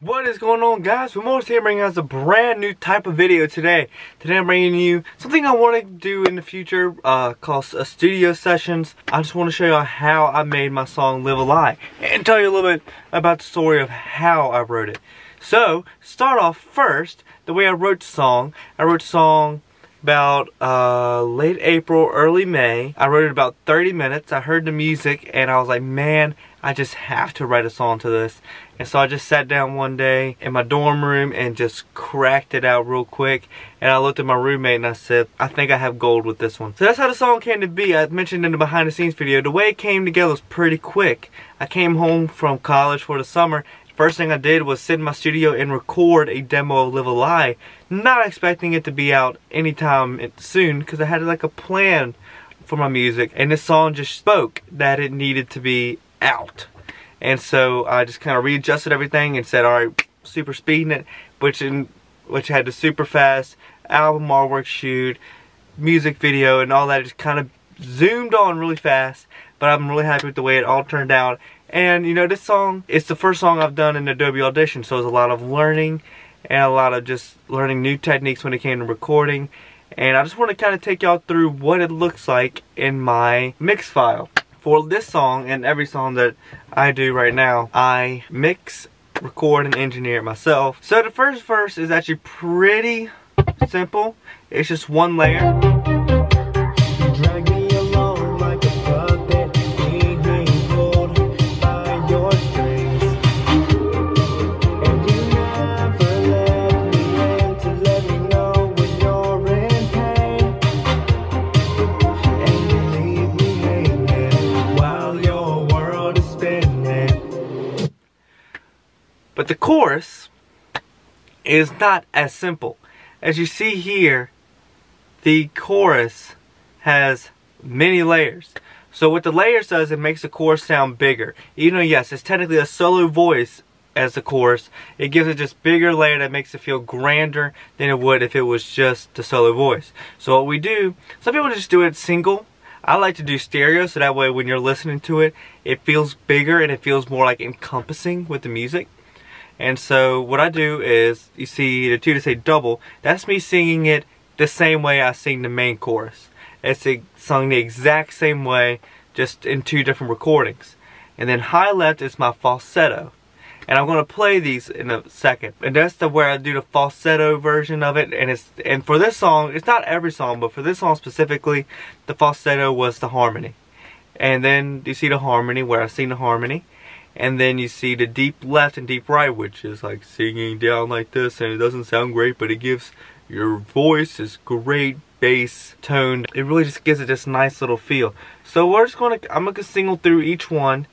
What is going on guys? Will Morris here bringing us a brand new type of video today. Today I'm bringing you something I want to do in the future uh, called uh, studio sessions. I just want to show you how I made my song Live a Lie and tell you a little bit about the story of how I wrote it. So, start off first, the way I wrote the song. I wrote the song about uh, late April, early May. I wrote it about 30 minutes. I heard the music and I was like, man, I just have to write a song to this. And so I just sat down one day in my dorm room and just cracked it out real quick. And I looked at my roommate and I said, I think I have gold with this one. So that's how the song came to be. I mentioned in the behind the scenes video, the way it came together was pretty quick. I came home from college for the summer First thing I did was sit in my studio and record a demo of Live a Lie, not expecting it to be out anytime soon because I had like a plan for my music and this song just spoke that it needed to be out. And so I just kind of readjusted everything and said, alright, super speeding it, which in which had the super fast album artwork shoot, music video and all that just kind of zoomed on really fast but I'm really happy with the way it all turned out and you know, this song, it's the first song I've done in Adobe Audition, so it's a lot of learning and a lot of just learning new techniques when it came to recording. And I just want to kind of take y'all through what it looks like in my mix file. For this song and every song that I do right now, I mix, record, and engineer it myself. So the first verse is actually pretty simple. It's just one layer. Chorus is not as simple. As you see here, the chorus has many layers. So what the layers does, it makes the chorus sound bigger. Even though, yes, it's technically a solo voice as the chorus, it gives it just bigger layer that makes it feel grander than it would if it was just the solo voice. So what we do, some people just do it single. I like to do stereo so that way when you're listening to it, it feels bigger and it feels more like encompassing with the music. And so what I do is, you see the two to say double, that's me singing it the same way I sing the main chorus. It's sung the exact same way, just in two different recordings. And then high left is my falsetto. And I'm going to play these in a second. And that's the where I do the falsetto version of it. And it's and for this song, it's not every song, but for this song specifically, the falsetto was the harmony. And then you see the harmony where I sing the harmony and then you see the deep left and deep right which is like singing down like this and it doesn't sound great but it gives your voice this great bass tone it really just gives it this nice little feel. So we're just gonna I'm gonna single through each one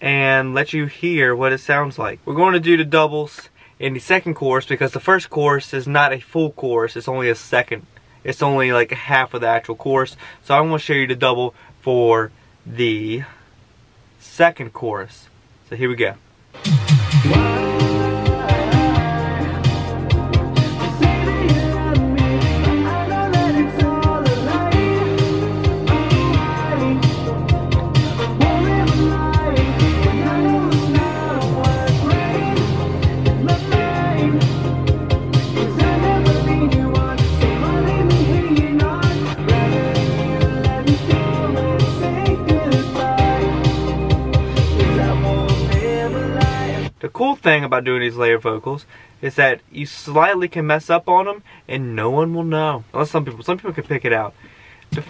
and let you hear what it sounds like. We're going to do the doubles in the second chorus because the first chorus is not a full chorus it's only a second it's only like half of the actual chorus so I'm to show you the double for the second chorus so here we go. Cool thing about doing these layer vocals is that you slightly can mess up on them and no one will know. Unless some people, some people can pick it out.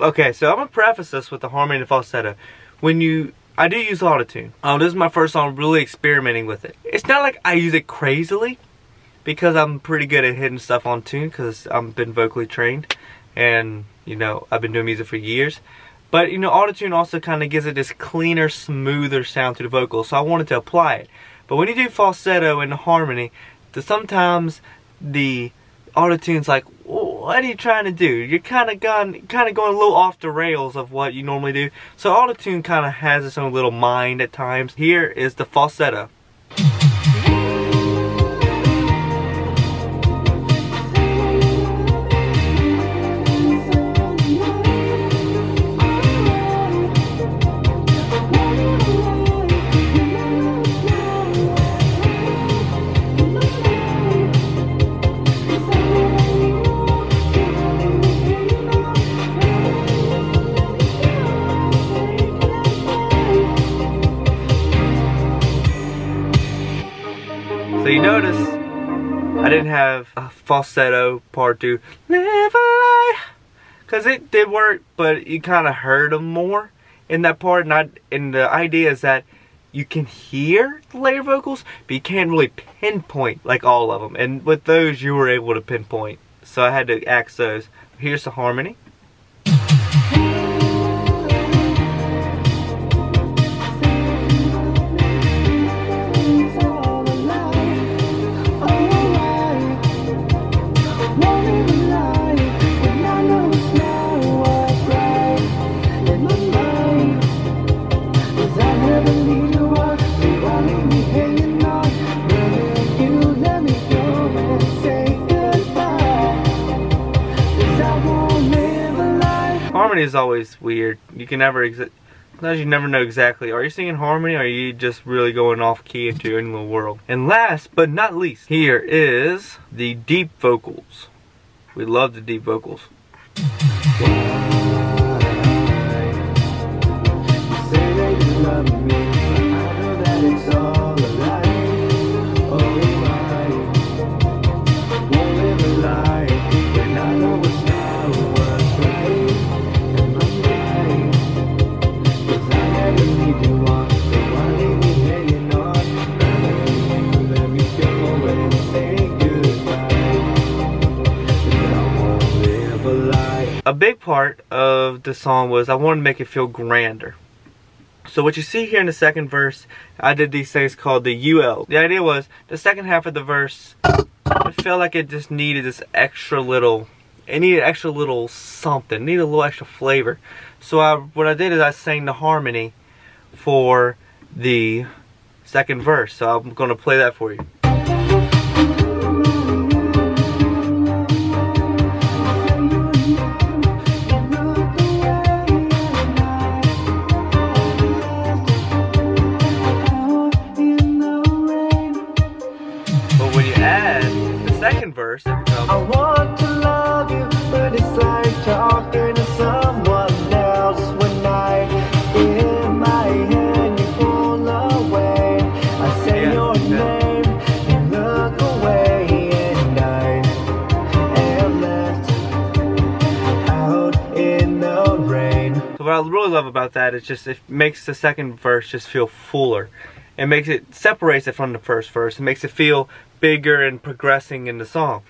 Okay, so I'm gonna preface this with the harmony and the falsetto. When you, I do use autotune. Um, this is my first song really experimenting with it. It's not like I use it crazily because I'm pretty good at hitting stuff on tune because I've been vocally trained and you know I've been doing music for years. But you know autotune also kind of gives it this cleaner, smoother sound to the vocals, so I wanted to apply it. But when you do falsetto and harmony, sometimes the autotune's like, what are you trying to do? You're kind of gone, kind of going a little off the rails of what you normally do. So autotune kind of has its own little mind at times. Here is the falsetto. So you notice I didn't have a falsetto part to live a because it did work, but you kind of heard them more in that part. And, and the idea is that you can hear the layer vocals, but you can't really pinpoint like all of them. And with those, you were able to pinpoint. So I had to axe those. Here's the harmony. Is always weird. You can never Sometimes you never know exactly, are you singing harmony or are you just really going off key into your own little world? And last but not least, here is the deep vocals. We love the deep vocals. Big part of the song was I wanted to make it feel grander. So what you see here in the second verse, I did these things called the UL. The idea was the second half of the verse, it felt like it just needed this extra little, it needed extra little something, needed a little extra flavor. So I, what I did is I sang the harmony for the second verse. So I'm going to play that for you. Verse, it becomes. I want to love you, but it's like talking to someone else when I, in my hand, you pull away. I say yeah, your yeah. name, you look away, and I am left out in the rain. So what I really love about that is just it makes the second verse just feel fuller. It makes it separates it from the first verse. It makes it feel bigger and progressing in the song.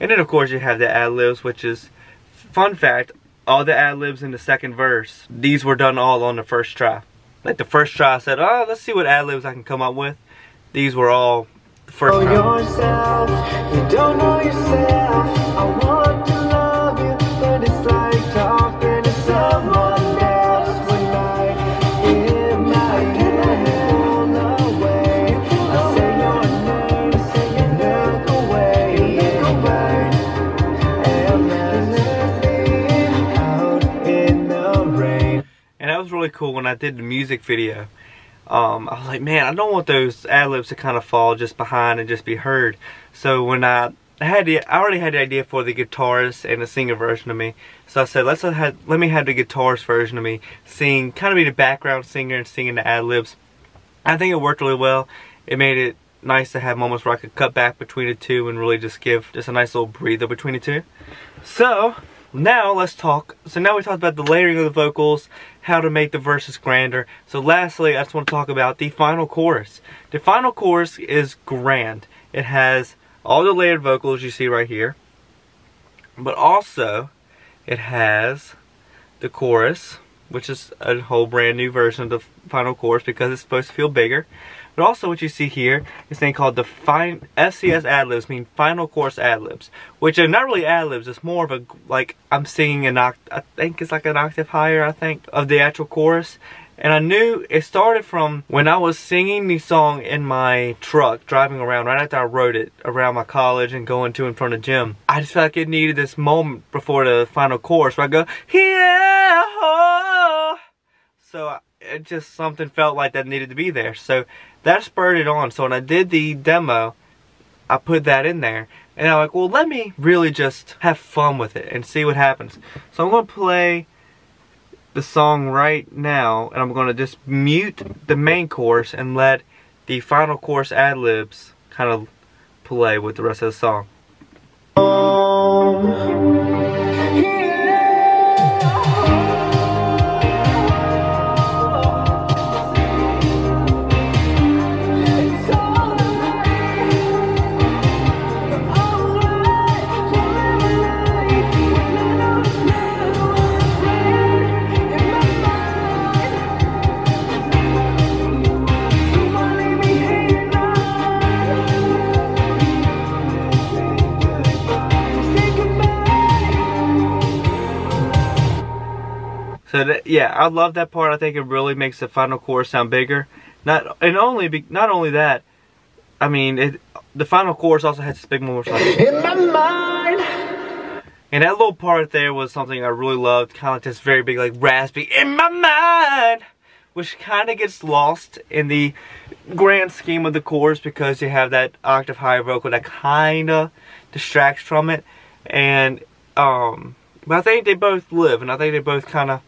And then of course you have the ad-libs, which is, fun fact, all the ad-libs in the second verse, these were done all on the first try. Like the first try I said, oh, let's see what ad-libs I can come up with. These were all the first try. Yourself, you cool when I did the music video. Um, I was like, man, I don't want those ad-libs to kind of fall just behind and just be heard. So when I had the, I already had the idea for the guitarist and the singer version of me. So I said, let's have, let me have the guitarist version of me sing, kind of be the background singer and singing the ad-libs. I think it worked really well. It made it nice to have moments where I could cut back between the two and really just give just a nice little breather between the two. So, now let's talk. So now we talked about the layering of the vocals, how to make the verses grander. So lastly, I just want to talk about the final chorus. The final chorus is grand. It has all the layered vocals you see right here. But also, it has the chorus, which is a whole brand new version of the final chorus because it's supposed to feel bigger. But also what you see here is thing called the fine FCS ad-libs, mean final chorus ad-libs, which are not really ad-libs, it's more of a, like, I'm singing an oct I think it's like an octave higher, I think, of the actual chorus. And I knew it started from when I was singing the song in my truck, driving around, right after I wrote it, around my college and going to in front of gym. I just felt like it needed this moment before the final chorus where I go, yeah, oh. So it just something felt like that needed to be there. So that spurred it on. So when I did the demo, I put that in there. And I'm like, well, let me really just have fun with it and see what happens. So I'm going to play the song right now. And I'm going to just mute the main chorus and let the final chorus ad-libs kind of play with the rest of the song. So yeah, I love that part. I think it really makes the final chorus sound bigger. Not and only be, not only that, I mean, it, the final chorus also has this big like in my mind. And that little part there was something I really loved, kind of like this very big, like raspy in my mind, which kind of gets lost in the grand scheme of the chorus because you have that octave high vocal that kind of distracts from it. And um, but I think they both live, and I think they both kind of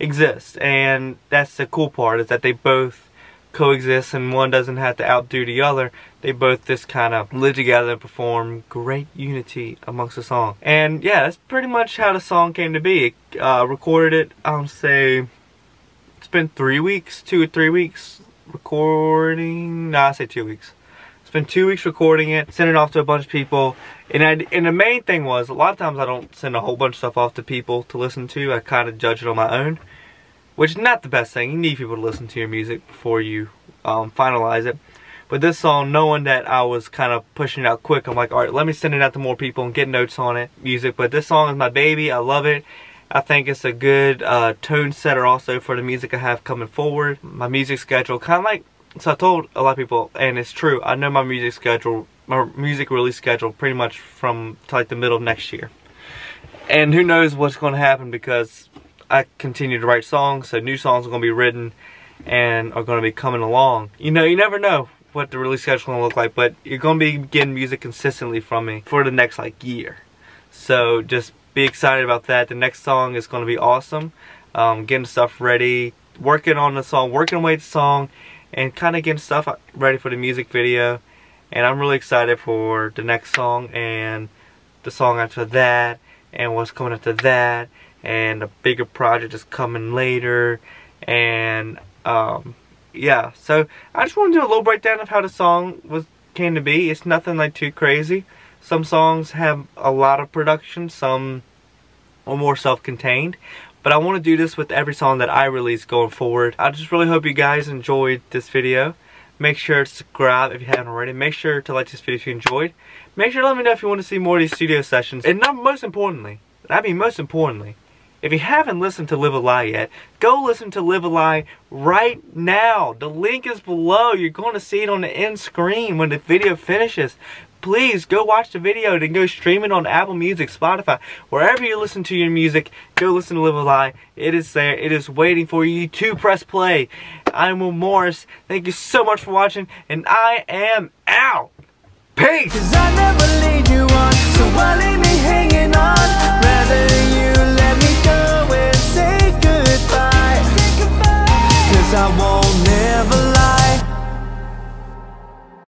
exist. And that's the cool part is that they both coexist and one doesn't have to outdo the other. They both just kind of live together and perform great unity amongst the song. And yeah that's pretty much how the song came to be. Uh, recorded it I'll say it's been three weeks two or three weeks recording. Nah I say two weeks Spent two weeks recording it, sent it off to a bunch of people. And, I, and the main thing was, a lot of times I don't send a whole bunch of stuff off to people to listen to. I kind of judge it on my own. Which is not the best thing. You need people to listen to your music before you um, finalize it. But this song, knowing that I was kind of pushing it out quick, I'm like, alright, let me send it out to more people and get notes on it, music. But this song is my baby. I love it. I think it's a good uh, tone setter also for the music I have coming forward. My music schedule, kind of like so I told a lot of people, and it's true, I know my music schedule, my music release schedule pretty much from like the middle of next year. And who knows what's going to happen because I continue to write songs, so new songs are going to be written and are going to be coming along. You know, you never know what the release schedule is going to look like, but you're going to be getting music consistently from me for the next like year. So just be excited about that. The next song is going to be awesome. Um, getting stuff ready, working on the song, working away the song, and kind of getting stuff ready for the music video. And I'm really excited for the next song and the song after that and what's coming after that and a bigger project is coming later. And um, yeah so I just want to do a little breakdown of how the song was came to be. It's nothing like too crazy. Some songs have a lot of production some are more self-contained but I want to do this with every song that I release going forward. I just really hope you guys enjoyed this video. Make sure to subscribe if you haven't already. Make sure to like this video if you enjoyed. Make sure to let me know if you want to see more of these studio sessions. And not most importantly, I mean most importantly, if you haven't listened to Live a Lie yet, go listen to Live a Lie right now. The link is below. You're going to see it on the end screen when the video finishes please go watch the video and go stream it on Apple Music, Spotify, wherever you listen to your music, go listen to Live a Lie. It is there. It is waiting for you to press play. I'm Will Morris. Thank you so much for watching, and I am out. Peace!